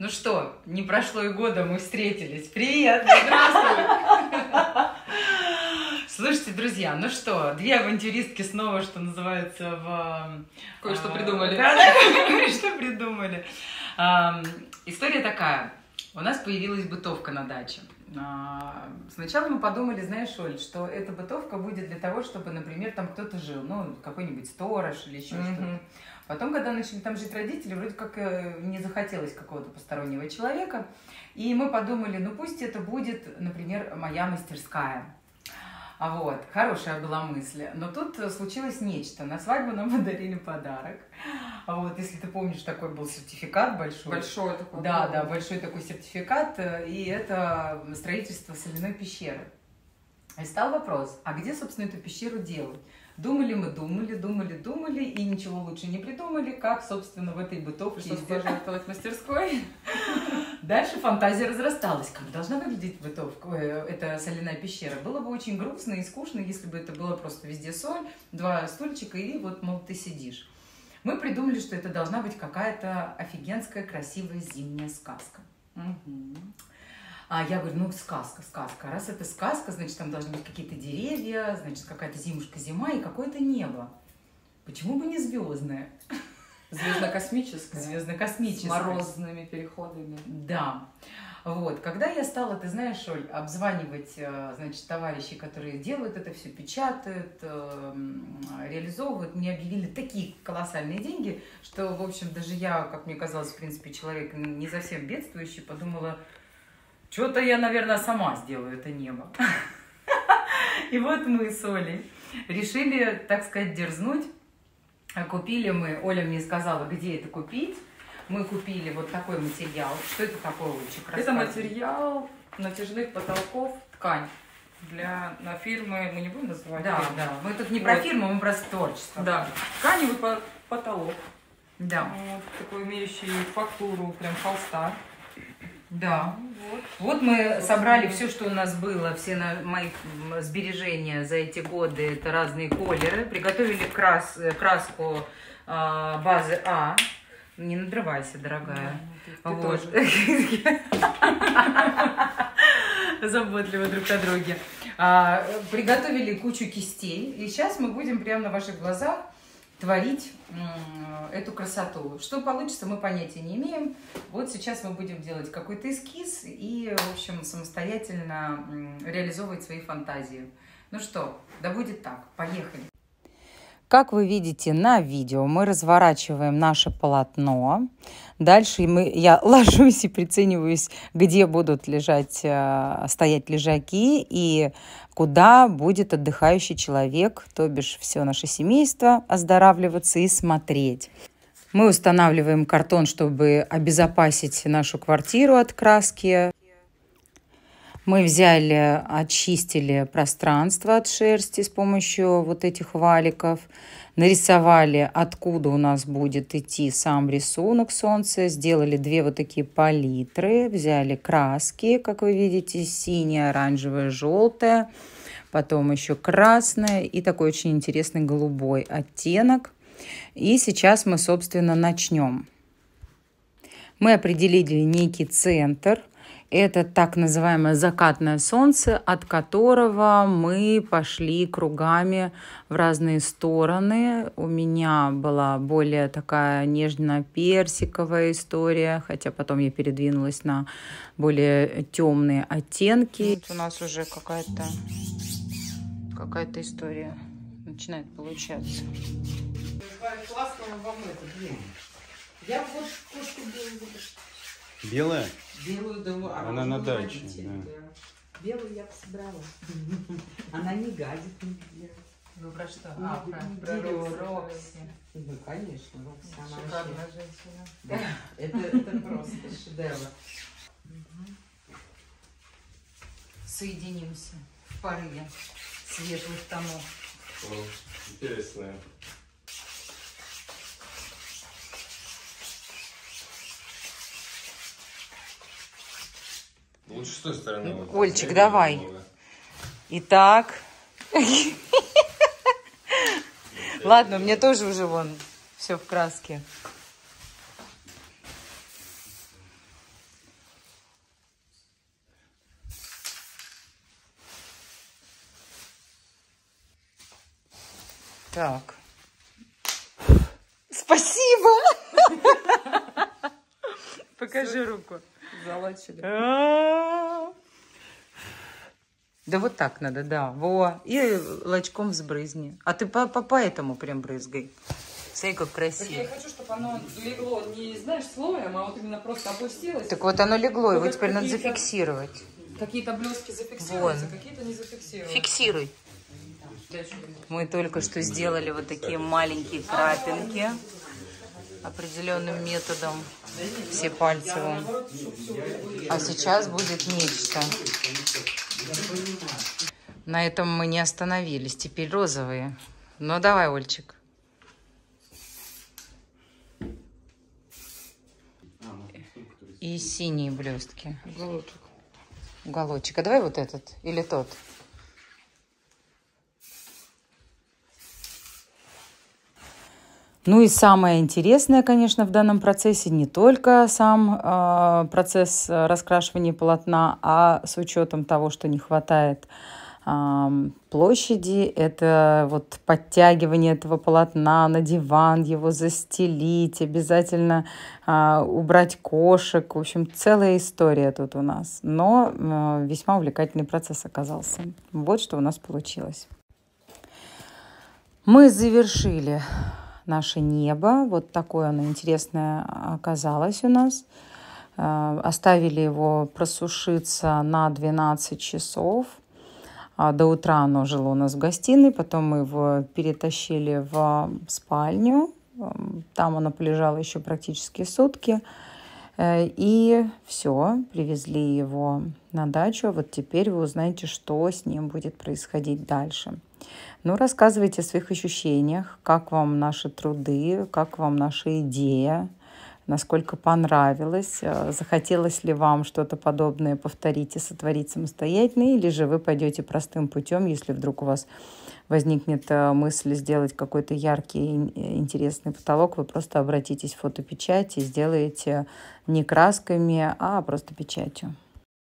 Ну что, не прошло и года, мы встретились. Привет! Здравствуй! Слушайте, друзья, ну что, две авантюристки снова, что называется, в... Кое-что а, придумали. Да, да, кое-что придумали. История такая. У нас появилась бытовка на даче. А, Сначала мы подумали, знаешь, Оль, что эта бытовка будет для того, чтобы, например, там кто-то жил, ну, какой-нибудь сторож или еще Мгм. что-то. Потом, когда начали там жить родители, вроде как э, не захотелось какого-то постороннего человека. И мы подумали, ну пусть это будет, например, моя мастерская. А вот, хорошая была мысль. Но тут случилось нечто. На свадьбу нам подарили подарок. А вот, если ты помнишь, такой был сертификат большой. Большой такой. Да, да, большой такой сертификат, э, и это строительство соляной пещеры. И стал вопрос, а где, собственно, эту пещеру делать? Думали мы, думали, думали, думали, и ничего лучше не придумали, как, собственно, в этой бытовке сделать. пожертвовать мастерской? Дальше фантазия разрасталась. Как должна выглядеть бытовка, э, эта соляная пещера? Было бы очень грустно и скучно, если бы это было просто везде соль, два стульчика, и вот, мол, ты сидишь. Мы придумали, что это должна быть какая-то офигенская, красивая зимняя сказка. Мгм. А я говорю, ну, сказка, сказка. Раз это сказка, значит, там должны быть какие-то деревья, значит, какая-то зимушка, зима и какое-то небо. Почему бы не звездное? Звездно-космическая. С Звездно-космическое. морозными переходами. Да. Вот, когда я стала, ты знаешь, Оль, обзванивать, э, значит, товарищей, которые делают это все, печатают, э, м, реализовывают, мне объявили такие колоссальные деньги, что, в общем, даже я, как мне казалось, в принципе, человек не совсем бедствующий, подумала, что-то я, наверное, сама сделаю это небо. И вот мы с Олей решили, так сказать, дерзнуть. Купили мы, Оля мне сказала, где это купить. Мы купили вот такой материал. Что это такое, Олечек? Это материал натяжных потолков, ткань. Для на фирмы, мы не будем называть? Да, фирмы? да. Мы тут не про Вот. фирму, мы про творчество. Да. Тканевый по- потолок. Да. Вот, такой имеющий фактуру прям холста. Да. Вот. Вот мы собрали все, что у нас было, все на- мои сбережения за эти годы, это разные колеры. Приготовили крас, э, краску а, базы А. Не надрывайся, дорогая. Ты- ты Вот. тоже. Заботливы друг о друге. А, приготовили кучу кистей. И сейчас мы будем прямо на ваших глазах творить эту красоту. Что получится, мы понятия не имеем. Вот сейчас мы будем делать какой-то эскиз и, в общем, самостоятельно реализовывать свои фантазии. Ну что, да будет так. Поехали. Как вы видите на видео, мы разворачиваем наше полотно. Дальше мы, я ложусь и прицениваюсь, где будут лежать, э, стоять лежаки и куда будет отдыхающий человек, то бишь все наше семейство, оздоравливаться и смотреть. Мы устанавливаем картон, чтобы обезопасить нашу квартиру от краски. Мы взяли, очистили пространство от шерсти с помощью вот этих валиков, нарисовали, откуда у нас будет идти сам рисунок солнца, сделали две вот такие палитры, взяли краски, как вы видите, синяя, оранжевая, желтая, потом еще красная и такой очень интересный голубой оттенок. И сейчас мы, собственно, начнем. Мы определили некий центр. Это так называемое закатное солнце, от которого мы пошли кругами в разные стороны. У меня была более такая нежно-персиковая история, хотя потом я передвинулась на более темные оттенки. Вот у нас уже какая-то какая-то история начинает получаться. Вам это. Я вот кошку белую, Белая? белую думаю, а Она на даче, да. Белую я собрала. Она не гадит нигде. Вы про что? А, про- про Рокси. Рокси. Ну, конечно, Рокси, она вообще... Шикарная женщина. Да, это, это просто шедевр. Соединимся в порыве светлых тонов. Интересная. лучше с той стороны. Ну, вот, Ольчик, давай. Итак. Ладно, у меня тоже уже вон все в краске. Так. Спасибо! Покажи руку. Залочили. А. Да вот так надо, да. Во. И лачком взбрызни. А ты по, по, по этому прям брызгай. Смотри, как Так я красиво. хочу, чтобы оно легло не, знаешь, слоем, а вот именно просто опустилось. Так вот оно легло, его теперь надо зафиксировать. Какие-то блестки зафиксируются, Вон. какие-то не зафиксируются. Фиксируй. Мы только что сделали вот такие маленькие крапинки определенным методом, все пальцевым. А сейчас будет нечто. На этом мы не остановились. Теперь розовые. Ну давай, Ольчик. И синие блестки. Уголочек. Уголочек. А давай вот этот или тот. Ну и самое интересное, конечно, в данном процессе не только сам э, процесс э, раскрашивания полотна, а с учетом того, что не хватает площади, это вот подтягивание этого полотна на диван, его застелить, обязательно а, убрать кошек. В общем, целая история тут у нас. Но э, весьма увлекательный процесс оказался. Вот что у нас получилось. Мы завершили наше небо. Вот такое оно интересное оказалось у нас. Э, Оставили его просушиться на 12 часов. А До утра оно жило у нас в гостиной, потом мы его перетащили в спальню. Эм, Там оно полежало еще практически сутки. Э, И все, привезли его на дачу. Вот теперь вы узнаете, что с ним будет происходить дальше. Ну, рассказывайте о своих ощущениях, как вам наши труды, как вам наша идея, насколько понравилось, э, захотелось ли вам что-то подобное повторить и сотворить самостоятельно, или же вы пойдете простым путем, если вдруг у вас возникнет э, мысль сделать какой-то яркий и интересный потолок, вы просто обратитесь в фотопечать и сделаете не красками, а просто печатью.